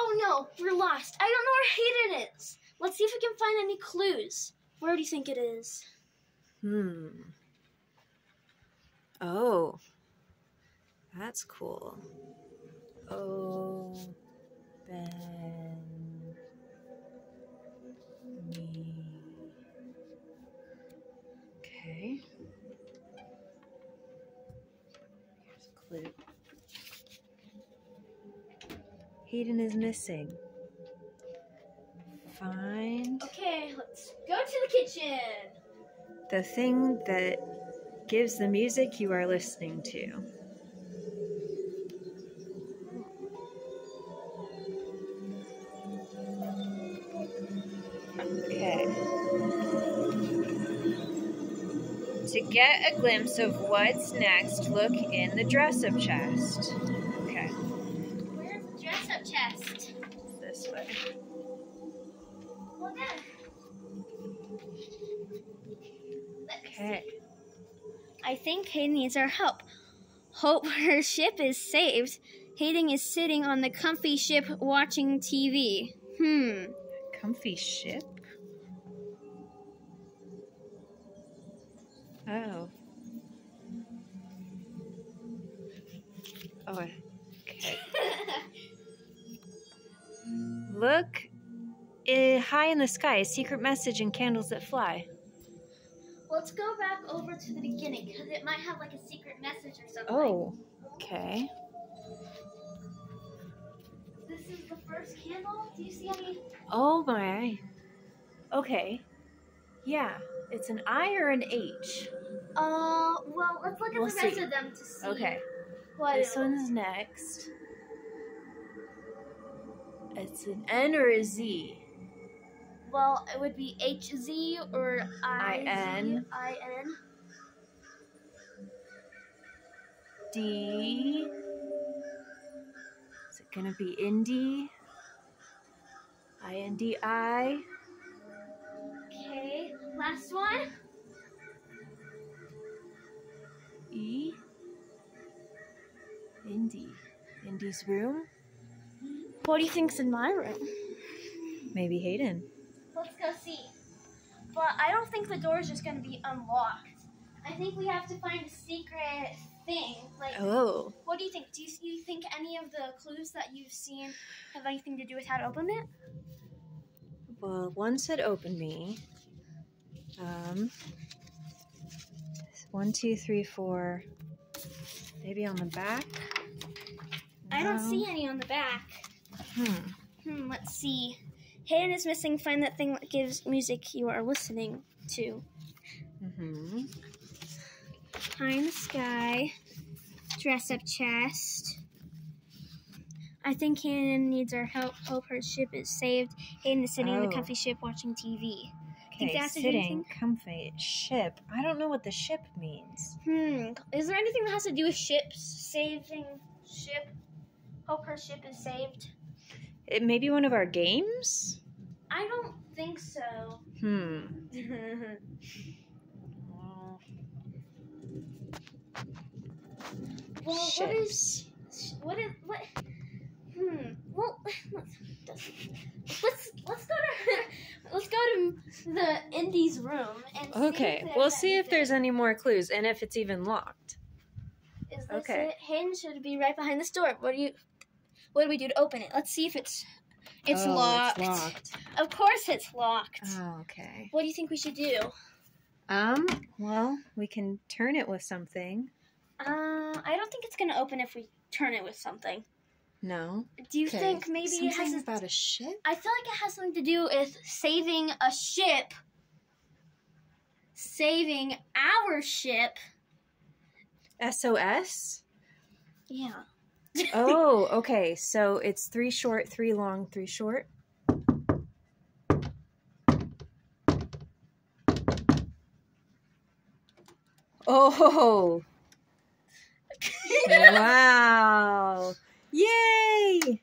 Oh no, we're lost. I don't know where Hayden is. Let's see if we can find any clues. Where do you think it is? Hmm. Oh. That's cool. Oh, Ben. Me. Okay. Here's a clue. Hayden is missing. Find Okay, let's go to the kitchen. the thing that gives the music you are listening to. Okay. To get a glimpse of what's next, look in the dress up chest. Chest? this way. Well. Okay. I think Hayden needs our help. Hope her ship is saved. Hayden is sitting on the comfy ship watching TV. Hmm. Comfy ship? Oh. Oh, Look eh, high in the sky, a secret message and candles that fly. Let's go back over to the beginning because it might have like a secret message or something. Oh, okay. This is the first candle. Do you see any? Oh my. Okay. Yeah, it's an I or an H. Uh, well, let's look at We'll the rest see. of them to see. Okay. What This one's next. It's an N or a Z. Well, it would be HZ or I IN. I N. D. Is it gonna be Indie? I N D I. Okay, last one. E. Indie. Indie's room? What do you think's in my room? Maybe Hayden. Let's go see. But I don't think the door is just gonna be unlocked. I think we have to find a secret thing. Like, Oh. what do you think? Do you, you think any of the clues that you've seen have anything to do with how to open it? Well, one said open me. Um, one, two, three, four. Maybe on the back. I don't No. see any on the back. Hmm. Hmm, let's see. Hayden is missing. Find that thing that gives music you are listening to. Mm-hmm. High in the sky. Dress up chest. I think Hayden needs our help. Hope her ship is saved. Hayden is sitting in Oh. the comfy ship watching TV. Think Okay, that has to do sitting, comfy, ship. I don't know what the ship means. Hmm. Is there anything that has to do with ships? Saving ship? Hope her ship is saved? It may be one of our games? I don't think so. Hmm. Well, well, what ships. is what is what? Hmm. Well, let's let's let's go to let's go to the Indie's room and Okay, we'll see if there's any more clues and if it's even locked. Is this okay. it? Hinge should be right behind this door. What do you? What do we do to open it? Let's see if it's it's Oh, locked. It's locked. Of course, it's locked. Oh, okay. What do you think we should do? Um, well, we can turn it with something. Uh, I don't think it's gonna open if we turn it with something. No. Do you Okay. think maybe it has? Something about a ship? I feel like it has something to do with saving a ship. Saving our ship. SOS? Yeah. Oh, okay. So it's three short, three long, three short. Oh, wow. Yay!